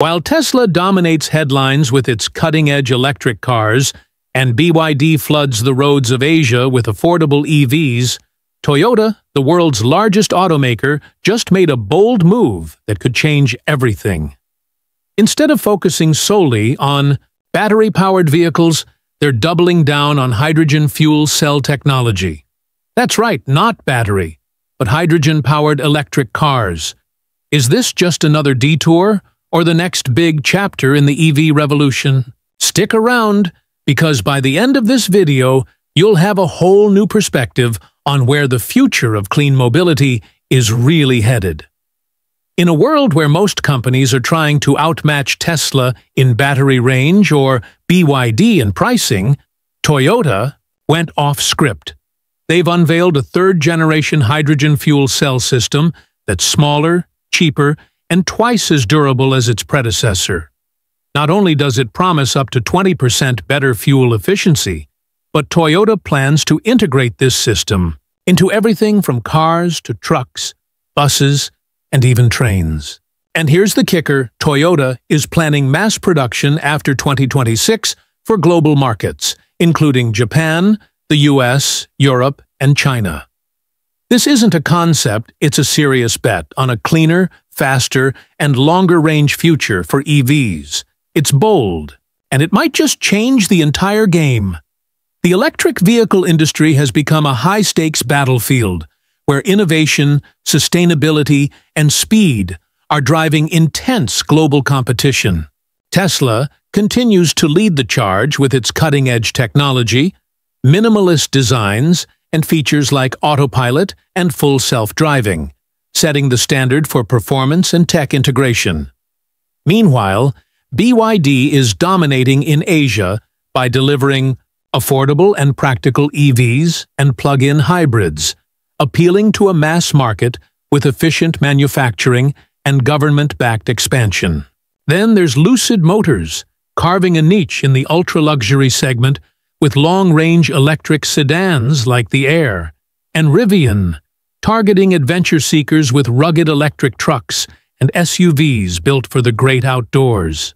While Tesla dominates headlines with its cutting-edge electric cars and BYD floods the roads of Asia with affordable EVs, Toyota, the world's largest automaker, just made a bold move that could change everything. Instead of focusing solely on battery-powered vehicles, they're doubling down on hydrogen fuel cell technology. That's right, not battery, but hydrogen-powered electric cars. Is this just another detour, or the next big chapter in the EV revolution? Stick around, because by the end of this video, you'll have a whole new perspective on where the future of clean mobility is really headed. In a world where most companies are trying to outmatch Tesla in battery range or BYD in pricing, Toyota went off script. They've unveiled a third-generation hydrogen fuel cell system that's smaller, cheaper, and twice as durable as its predecessor. Not only does it promise up to 20% better fuel efficiency, but Toyota plans to integrate this system into everything from cars to trucks, buses, and even trains. And here's the kicker, Toyota is planning mass production after 2026 for global markets, including Japan, the US, Europe, and China. This isn't a concept, it's a serious bet on a cleaner, faster, and longer-range future for EVs. It's bold, and it might just change the entire game. The electric vehicle industry has become a high-stakes battlefield, where innovation, sustainability, and speed are driving intense global competition. Tesla continues to lead the charge with its cutting-edge technology, minimalist designs, and features like autopilot and full self-driving, setting the standard for performance and tech integration. Meanwhile, BYD is dominating in Asia by delivering affordable and practical EVs and plug-in hybrids, appealing to a mass market with efficient manufacturing and government-backed expansion. Then there's Lucid Motors, carving a niche in the ultra-luxury segment with long-range electric sedans like the Air, and Rivian, targeting adventure seekers with rugged electric trucks and SUVs built for the great outdoors.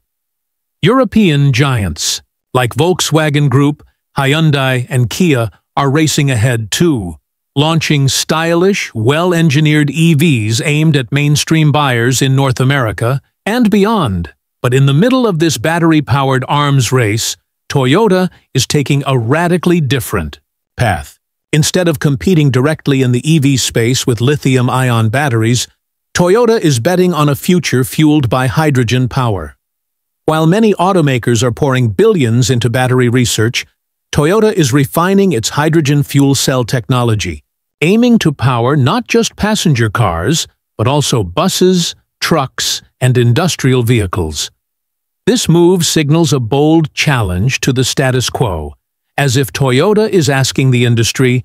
European giants, like Volkswagen Group, Hyundai, and Kia, are racing ahead too, launching stylish, well-engineered EVs aimed at mainstream buyers in North America and beyond. But in the middle of this battery-powered arms race, Toyota is taking a radically different path. Instead of competing directly in the EV space with lithium-ion batteries, Toyota is betting on a future fueled by hydrogen power. While many automakers are pouring billions into battery research, Toyota is refining its hydrogen fuel cell technology, aiming to power not just passenger cars, but also buses, trucks, and industrial vehicles. This move signals a bold challenge to the status quo, as if Toyota is asking the industry,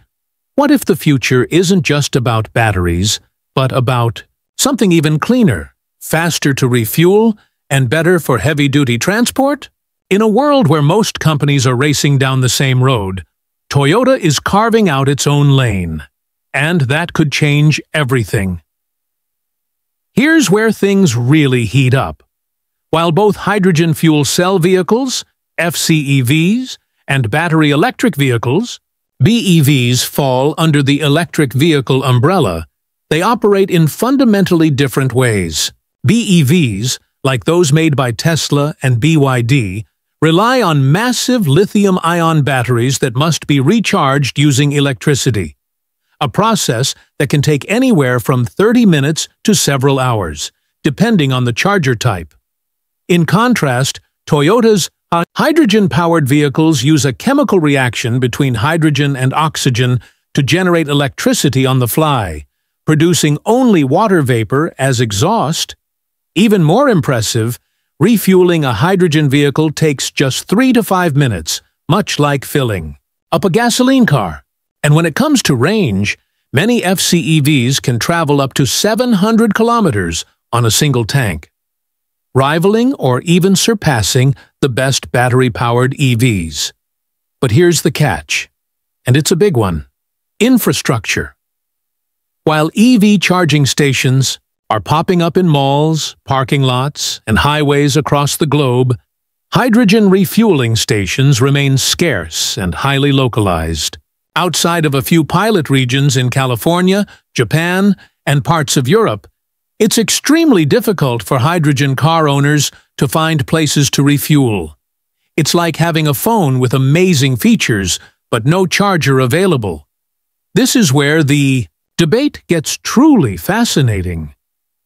what if the future isn't just about batteries, but about something even cleaner, faster to refuel, and better for heavy-duty transport? In a world where most companies are racing down the same road, Toyota is carving out its own lane. And that could change everything. Here's where things really heat up. While both hydrogen fuel cell vehicles, FCEVs, and battery electric vehicles, BEVs fall under the electric vehicle umbrella, they operate in fundamentally different ways. BEVs, like those made by Tesla and BYD, rely on massive lithium-ion batteries that must be recharged using electricity, a process that can take anywhere from 30 minutes to several hours, depending on the charger type. In contrast, Toyota's hydrogen-powered vehicles use a chemical reaction between hydrogen and oxygen to generate electricity on the fly, producing only water vapor as exhaust. Even more impressive, Refueling a hydrogen vehicle takes just three to five minutes, much like filling up a gasoline car. And when it comes to range, many FCEVs can travel up to 700 kilometers on a single tank, rivaling or even surpassing the best battery-powered EVs. But here's the catch, and it's a big one. Infrastructure. While EV charging stations, are popping up in malls, parking lots, and highways across the globe, hydrogen refueling stations remain scarce and highly localized. Outside of a few pilot regions in California, Japan, and parts of Europe, it's extremely difficult for hydrogen car owners to find places to refuel. It's like having a phone with amazing features, but no charger available. This is where the debate gets truly fascinating.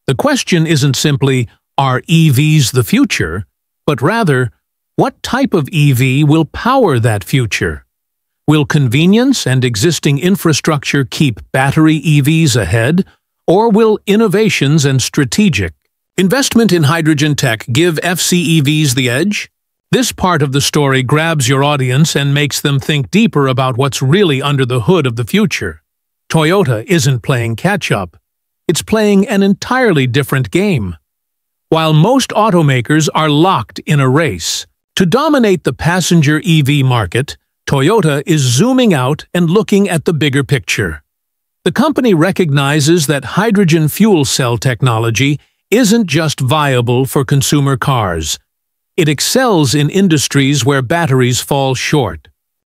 The question isn't simply, are EVs the future, but rather, what type of EV will power that future? Will convenience and existing infrastructure keep battery EVs ahead, or will innovations and strategic investment in hydrogen tech give FCEVs the edge? This part of the story grabs your audience and makes them think deeper about what's really under the hood of the future. Toyota isn't playing catch-up. It's playing an entirely different game. While most automakers are locked in a race, to dominate the passenger EV market, Toyota is zooming out and looking at the bigger picture. The company recognizes that hydrogen fuel cell technology isn't just viable for consumer cars. It excels in industries where batteries fall short.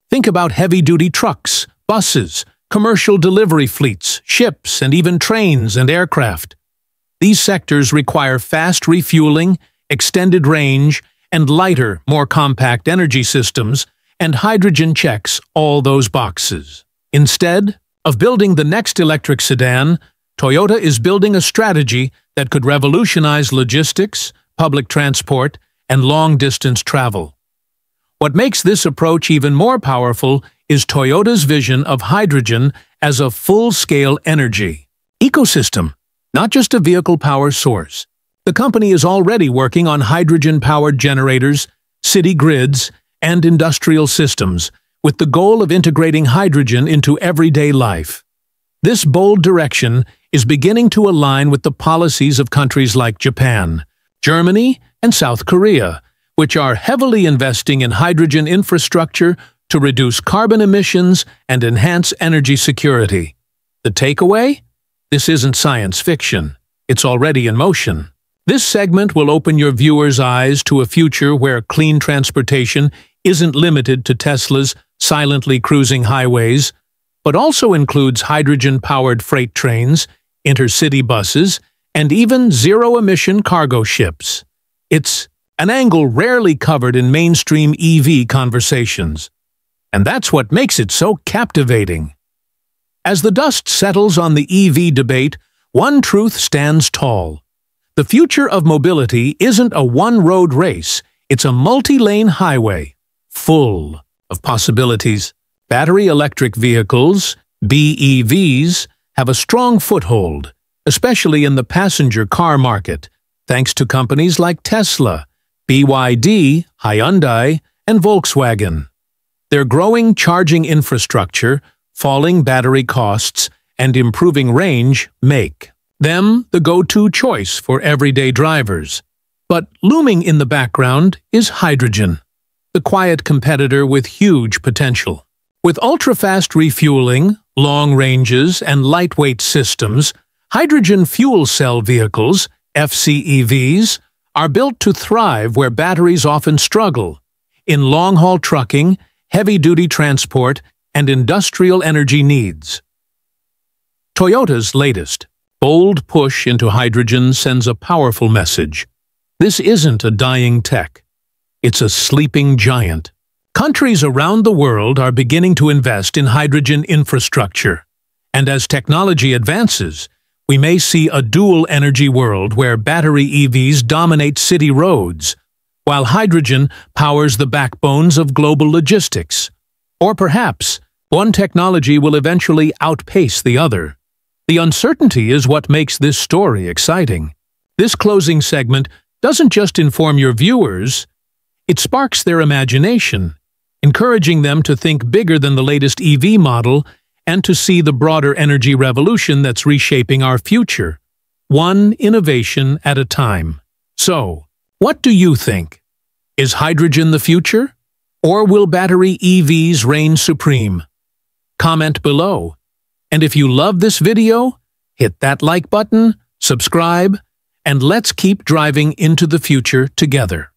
Think about heavy-duty trucks, buses, commercial delivery fleets, ships, and even trains and aircraft. These sectors require fast refueling, extended range, and lighter, more compact energy systems and hydrogen checks all those boxes. Instead of building the next electric sedan, Toyota is building a strategy that could revolutionize logistics, public transport, and long-distance travel. What makes this approach even more powerful is Toyota's vision of hydrogen as a full-scale energy ecosystem, not just a vehicle power source. The company is already working on hydrogen-powered generators, city grids, and industrial systems, with the goal of integrating hydrogen into everyday life. This bold direction is beginning to align with the policies of countries like Japan, Germany, and South Korea, which are heavily investing in hydrogen infrastructure to reduce carbon emissions and enhance energy security. The takeaway? This isn't science fiction. It's already in motion. This segment will open your viewers' eyes to a future where clean transportation isn't limited to Tesla's silently cruising highways, but also includes hydrogen-powered freight trains, intercity buses, and even zero-emission cargo ships. It's an angle rarely covered in mainstream EV conversations. And that's what makes it so captivating. As the dust settles on the EV debate, one truth stands tall. The future of mobility isn't a one-road race, it's a multi-lane highway full of possibilities. Battery electric vehicles, BEVs, have a strong foothold, especially in the passenger car market, thanks to companies like Tesla, BYD, Hyundai, and Volkswagen. Their growing charging infrastructure, falling battery costs, and improving range make them the go-to choice for everyday drivers. But looming in the background is hydrogen the quiet competitor with huge potential. With ultra-fast refueling, long ranges, and lightweight systems, hydrogen fuel cell vehicles, FCEVs, are built to thrive where batteries often struggle, in long-haul trucking, heavy-duty transport, and industrial energy needs. Toyota's latest, bold push into hydrogen sends a powerful message. This isn't a dying tech. It's a sleeping giant. Countries around the world are beginning to invest in hydrogen infrastructure. And as technology advances, we may see a dual energy world where battery EVs dominate city roads, while hydrogen powers the backbones of global logistics. Or perhaps, one technology will eventually outpace the other. The uncertainty is what makes this story exciting. This closing segment doesn't just inform your viewers, it sparks their imagination, encouraging them to think bigger than the latest EV model and to see the broader energy revolution that's reshaping our future, one innovation at a time. So, what do you think? Is hydrogen the future? Or will battery EVs reign supreme? Comment below. And if you love this video, hit that like button, subscribe, and let's keep driving into the future together.